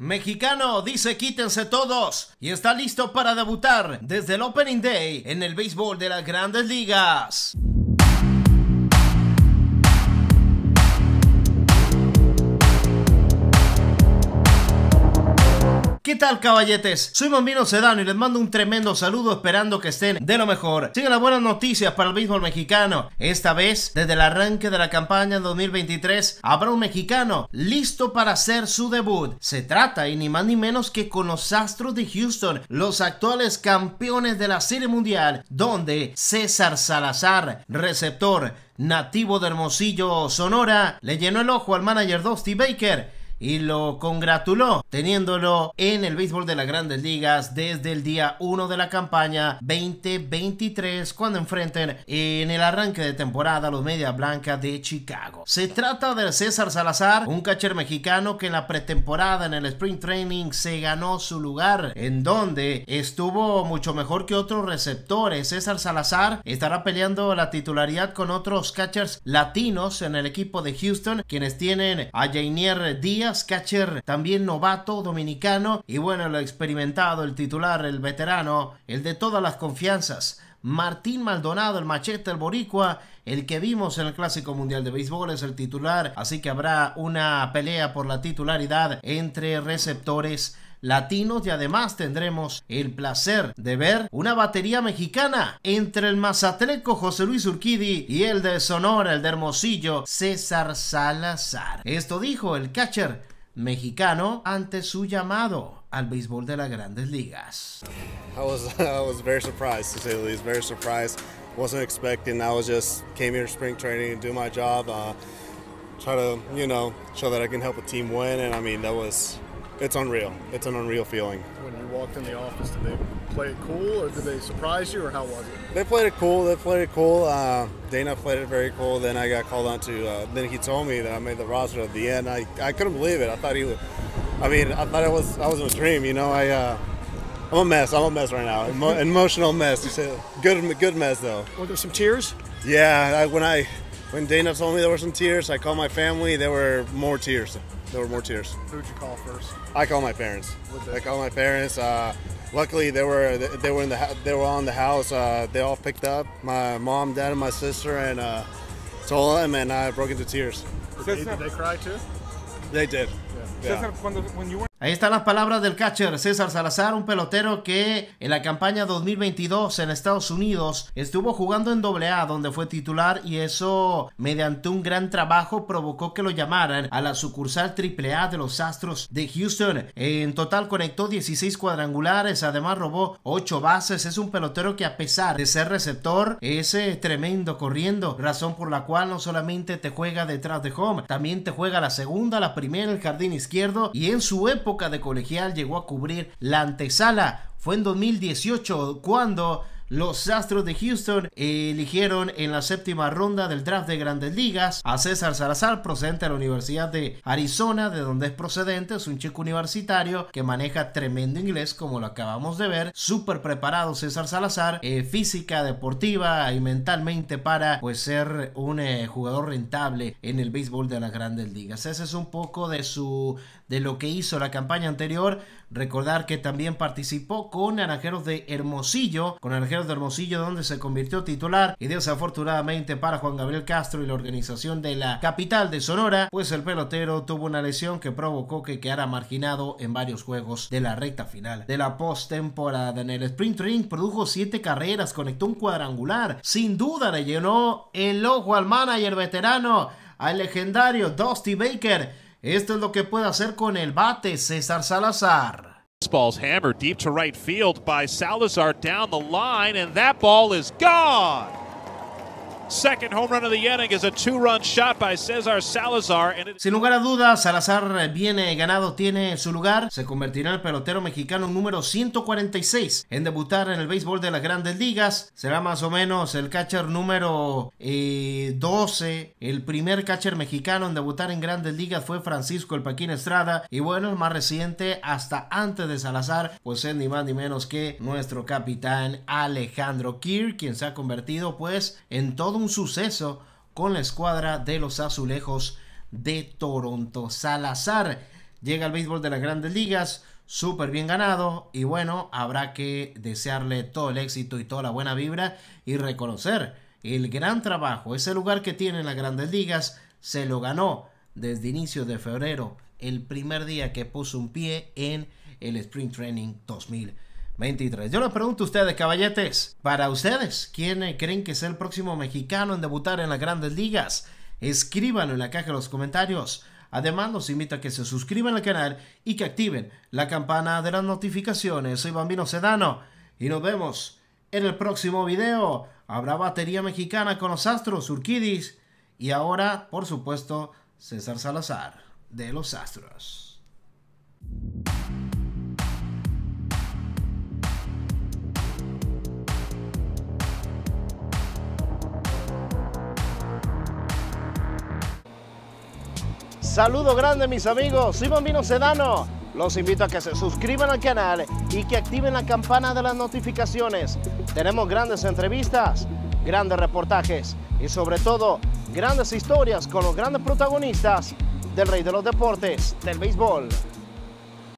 Mexicano dice quítense todos y está listo para debutar desde el Opening Day en el béisbol de las grandes ligas. Tal caballetes? Soy Bambino Sedano y les mando un tremendo saludo esperando que estén de lo mejor. Siguen las buenas noticias para el béisbol mexicano. Esta vez, desde el arranque de la campaña 2023, habrá un mexicano listo para hacer su debut. Se trata y ni más ni menos que con los Astros de Houston, los actuales campeones de la Serie Mundial, donde César Salazar, receptor nativo de Hermosillo, Sonora, le llenó el ojo al manager Dusty Baker y lo congratuló teniéndolo en el béisbol de las grandes ligas desde el día 1 de la campaña 2023 cuando enfrenten en el arranque de temporada los Media Blanca de Chicago. Se trata de César Salazar, un catcher mexicano que en la pretemporada en el Spring Training se ganó su lugar en donde estuvo mucho mejor que otros receptores. César Salazar estará peleando la titularidad con otros catchers latinos en el equipo de Houston quienes tienen a Jainier Díaz catcher también novato dominicano y bueno, lo experimentado, el titular, el veterano, el de todas las confianzas. Martín Maldonado, el machete, el boricua, el que vimos en el Clásico Mundial de Béisbol es el titular, así que habrá una pelea por la titularidad entre receptores latinos y además tendremos el placer de ver una batería mexicana entre el mazatleco José Luis Urquidi y el de Sonora, el de Hermosillo, César Salazar. Esto dijo el catcher mexicano ante su llamado al béisbol de las grandes ligas. I was, I was very surprised, to say the least, very surprised. Wasn't expecting, I was just came here spring training and do my job, uh, try to, you know, show that I can help a team win, and I mean, that was it's unreal. It's an unreal feeling. When you walked in the office, did they play it cool or did they surprise you or how was it? They played it cool. They played it cool. Uh, Dana played it very cool. Then I got called on to. Uh, then he told me that I made the roster at the end. I, I couldn't believe it. I thought he would. I mean, I thought it was I was in a dream. You know, I. Uh, I'm a mess. I'm a mess right now. Emo- emotional mess. You say good, good mess though. Were there some tears? Yeah, I, when I when Dana told me there were some tears, I called my family. There were more tears. There were more tears. Who'd you call first? I call my parents. I call my parents. Uh, luckily, they were they were in the they were on the house. Uh, they all picked up my mom, dad, and my sister, and uh, told them, and I broke into tears. Did they, did they cry too? They did. Yeah. Yeah. when you were Ahí están las palabras del catcher César Salazar, un pelotero que en la campaña 2022 en Estados Unidos estuvo jugando en AA donde fue titular y eso mediante un gran trabajo provocó que lo llamaran a la sucursal AAA de los Astros de Houston. En total conectó 16 cuadrangulares, además robó 8 bases, es un pelotero que a pesar de ser receptor es eh, tremendo corriendo, razón por la cual no solamente te juega detrás de home, también te juega la segunda, la primera, el jardín izquierdo y en su época de colegial llegó a cubrir la antesala. Fue en 2018 cuando los Astros de Houston eligieron en la séptima ronda del draft de grandes ligas a César Salazar, procedente de la Universidad de Arizona, de donde es procedente, es un chico universitario que maneja tremendo inglés, como lo acabamos de ver, súper preparado César Salazar, eh, física, deportiva y mentalmente para pues ser un eh, jugador rentable en el béisbol de las grandes ligas. Ese es un poco de su de lo que hizo la campaña anterior. Recordar que también participó con Naranjeros de Hermosillo, con Naranjeros de Hermosillo donde se convirtió titular y desafortunadamente para Juan Gabriel Castro y la organización de la capital de Sonora, pues el pelotero tuvo una lesión que provocó que quedara marginado en varios juegos de la recta final de la postemporada. En el sprint ring produjo siete carreras, conectó un cuadrangular, sin duda le llenó el ojo al manager veterano, al legendario Dusty Baker esto es lo que puede hacer con el bate César Salazar. Ball's hammered deep to right field by Salazar down the line, and that ball is gone. Second home run of the inning is a two-run shot by Cesar Salazar. Sin lugar a dudas, Salazar viene ganado, tiene su lugar. Se convertirá en el pelotero mexicano número 146 en debutar en el béisbol de las grandes ligas. Será más o menos el catcher número eh, 12. El primer catcher mexicano en debutar en grandes ligas fue Francisco El Paquín Estrada. Y bueno, el más reciente, hasta antes de Salazar, pues es ni más ni menos que nuestro capitán Alejandro Kirk, quien se ha convertido pues en todo un suceso con la escuadra de los azulejos de Toronto. Salazar llega al béisbol de las grandes ligas, súper bien ganado y bueno, habrá que desearle todo el éxito y toda la buena vibra y reconocer el gran trabajo, ese lugar que tiene en las grandes ligas, se lo ganó desde inicio de febrero, el primer día que puso un pie en el Spring Training 2023. Yo les pregunto a ustedes, caballetes, para ustedes, ¿quién creen que sea el próximo mexicano en debutar en las grandes ligas? Escríbanlo en la caja de los comentarios. Además, los invito a que se suscriban al canal y que activen la campana de las notificaciones. Soy Bambino Sedano y nos vemos en el próximo video. Habrá batería mexicana con los Astros, Urquidis y ahora, por supuesto, César Salazar de los Astros. Saludo grande mis amigos, soy Bambino Sedano. Los invito a que se suscriban al canal y que activen la campana de las notificaciones. Tenemos grandes entrevistas, grandes reportajes y sobre todo grandes historias con los grandes protagonistas del rey de los deportes, del béisbol.